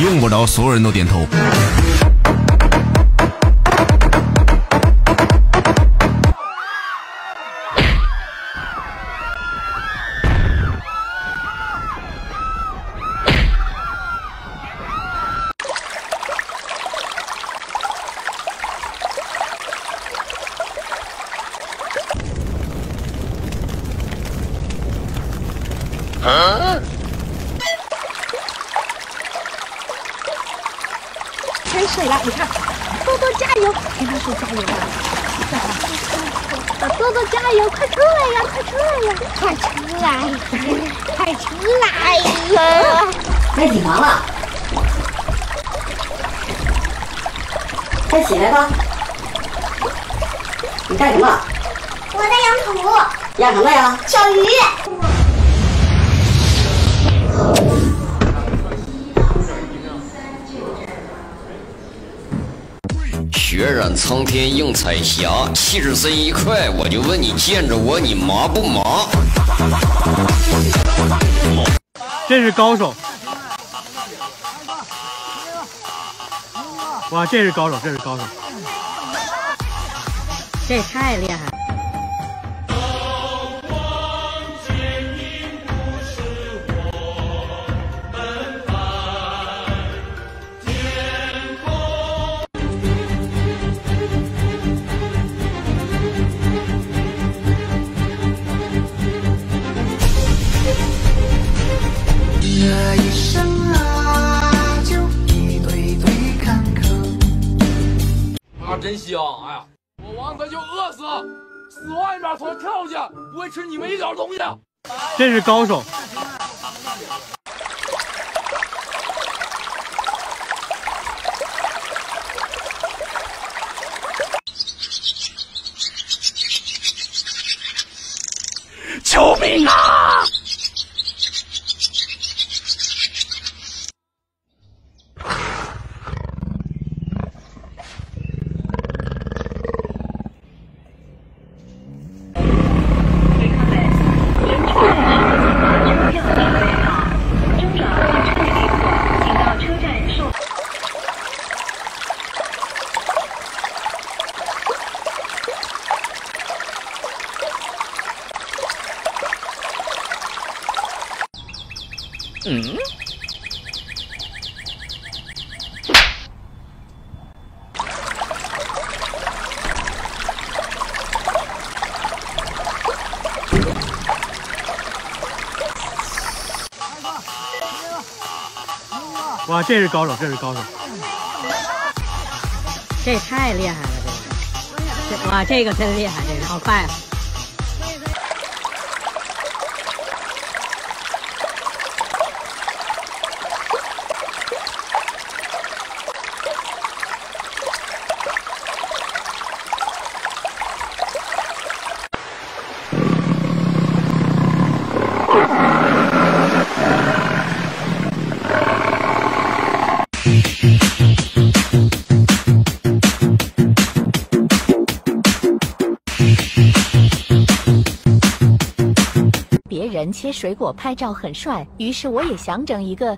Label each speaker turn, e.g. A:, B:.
A: 用不着所有人都点头。
B: 开水了，你看，多多加油！跟他说加油吧，多多加油！快出来呀，快出来呀，快出来，快出来呀！
C: 该起床了，快起来吧！你干什么？
B: 我在养宠物，
C: 养什么呀？
B: 小鱼。
D: 血染苍天映彩霞，气质真一块，我就问你见着我你麻不麻？
E: 这是高手！哇，这是高手，这是高手！
C: 这也太厉害了！
F: 这一生啊，就一堆堆坎坷。
G: 啊，真香！哎呀，我王他就饿死，死外面从跳下，不会吃你们一点东西。
E: 这是高手！
G: 救命啊！
E: 哇，这是高手，这是高手！
C: 这也太厉害了！这个，这哇，这个真厉害，这个好快啊！
H: 别人切水果拍照很帅于是我也想整一个。